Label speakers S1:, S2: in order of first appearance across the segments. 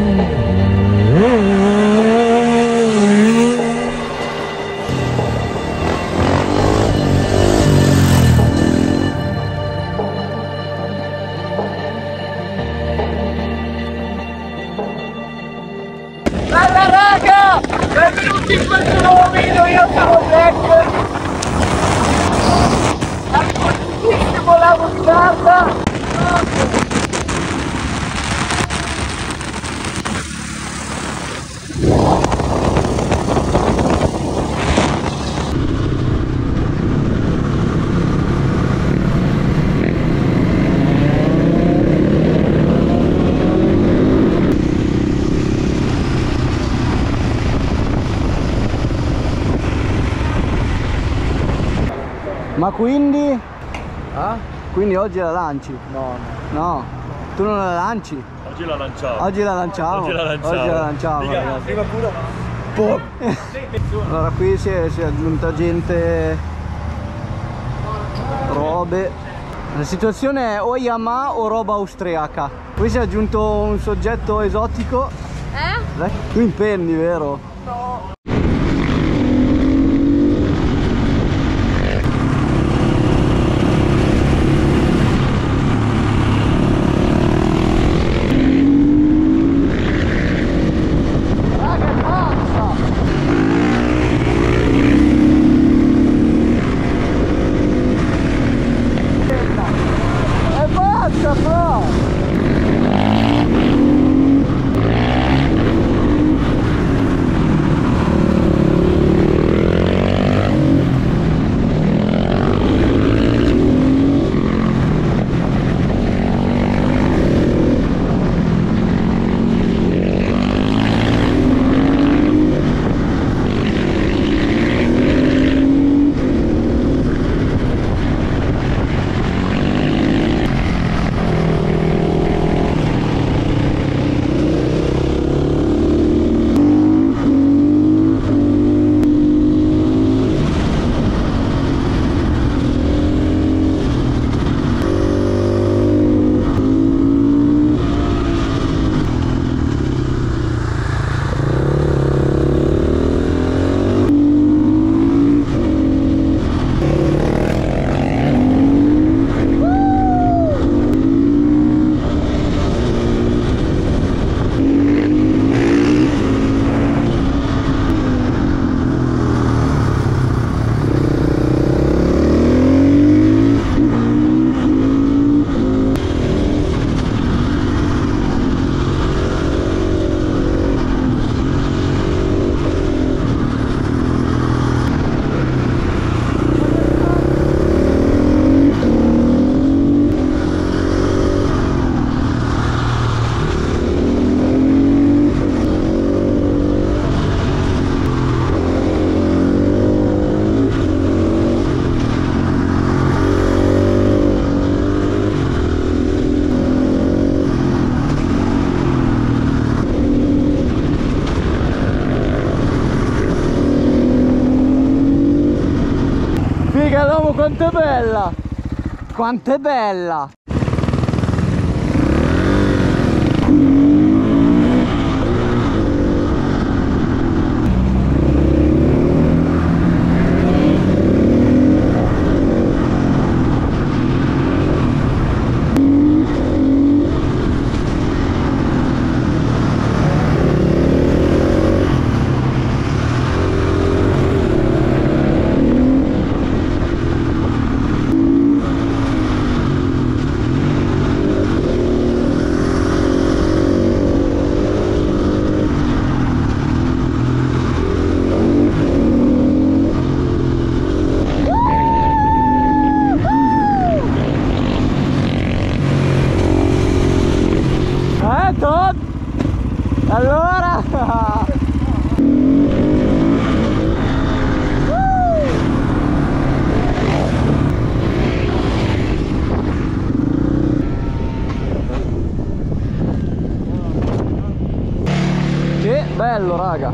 S1: Bella raga! Benvenuti in questo nuovo video, io sono Black! Al la mostarda!
S2: Ma quindi?
S3: Ah?
S2: Quindi oggi la lanci?
S3: No,
S2: No? Tu non la lanci?
S4: Oggi la lanciamo.
S2: Oggi la lanciamo?
S4: Oggi la lanciamo.
S2: Oggi la lanciamo,
S3: pure.
S2: Allora qui si è, si è aggiunta gente robe La situazione è o Yamaha o roba austriaca Qui si è aggiunto un soggetto esotico
S5: Eh?
S2: Tu impendi vero? Raga, quanto è bella! Quanto è bella! Eh Todd? Allora? Che bello raga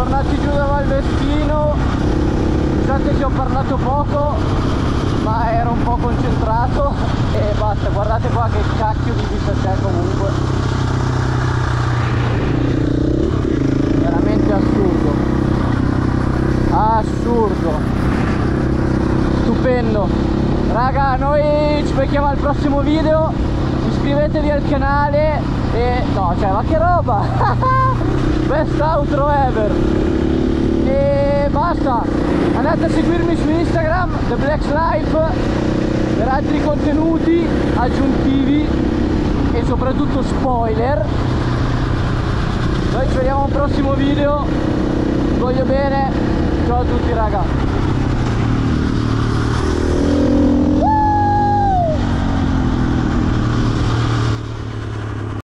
S2: tornati giù da Valvestino. Scusate che ho parlato poco ma ero un po' concentrato e basta. Guardate qua che cacchio di vista c'è comunque. Veramente assurdo. Assurdo. Stupendo. Raga noi ci becchiamo al prossimo video. Iscrivetevi al canale e no cioè ma che roba? best outro ever. E basta. Andate a seguirmi su Instagram The Black Life per altri contenuti aggiuntivi e soprattutto spoiler. Noi ci vediamo a un prossimo video. Voglio bene. Ciao a tutti raga